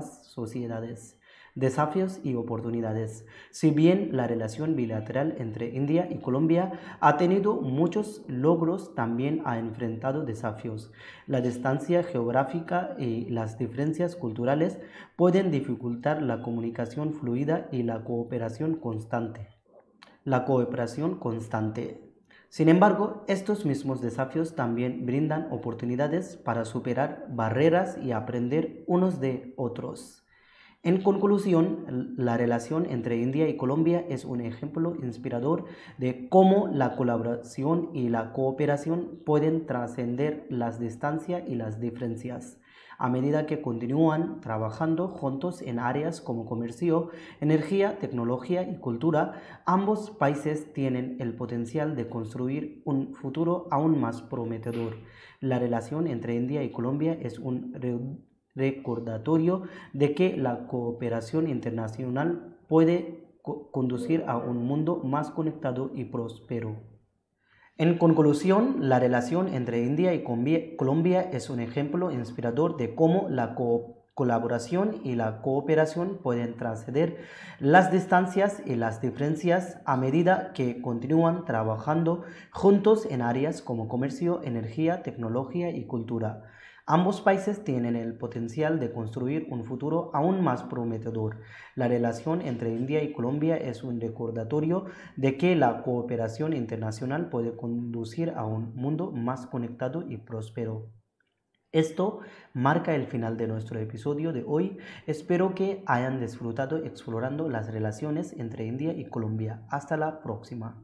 sociedades. Desafíos y oportunidades. Si bien la relación bilateral entre India y Colombia ha tenido muchos logros, también ha enfrentado desafíos. La distancia geográfica y las diferencias culturales pueden dificultar la comunicación fluida y la cooperación constante. La cooperación constante. Sin embargo, estos mismos desafíos también brindan oportunidades para superar barreras y aprender unos de otros. En conclusión, la relación entre India y Colombia es un ejemplo inspirador de cómo la colaboración y la cooperación pueden trascender las distancias y las diferencias a medida que continúan trabajando juntos en áreas como comercio, energía, tecnología y cultura, ambos países tienen el potencial de construir un futuro aún más prometedor. La relación entre India y Colombia es un recordatorio de que la cooperación internacional puede conducir a un mundo más conectado y próspero. En conclusión, la relación entre India y Colombia es un ejemplo inspirador de cómo la colaboración y la cooperación pueden trascender las distancias y las diferencias a medida que continúan trabajando juntos en áreas como comercio, energía, tecnología y cultura. Ambos países tienen el potencial de construir un futuro aún más prometedor. La relación entre India y Colombia es un recordatorio de que la cooperación internacional puede conducir a un mundo más conectado y próspero. Esto marca el final de nuestro episodio de hoy. Espero que hayan disfrutado explorando las relaciones entre India y Colombia. Hasta la próxima.